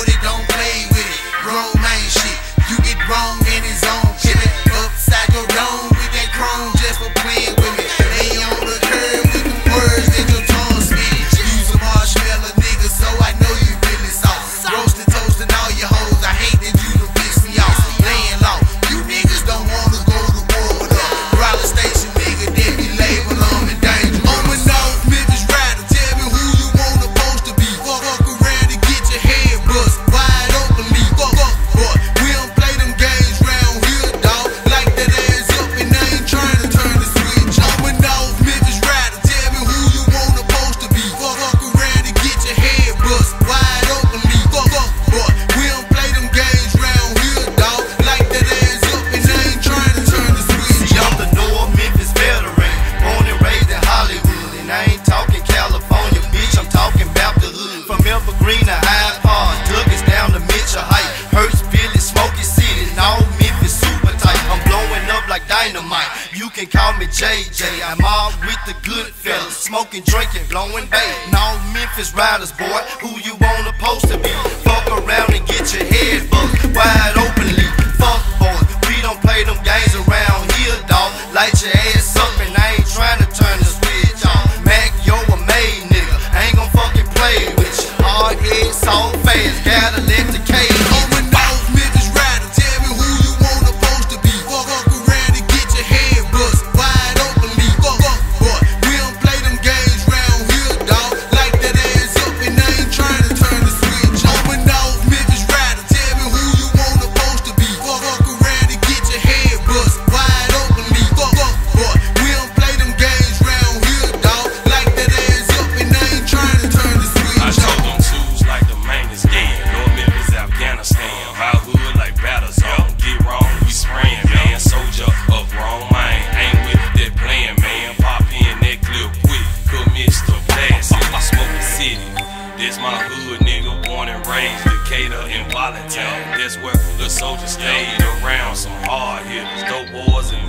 loaded, don't me JJ. I'm all with the good fellas, smoking, drinking, blowing bay. North Memphis riders, boy, who you wanna post to be? Fuck around and get your head fucked. Why This my hood, nigga, born and raised Decatur and Vollintine. That's where the soldiers stayed around some hard hitters, dope boys and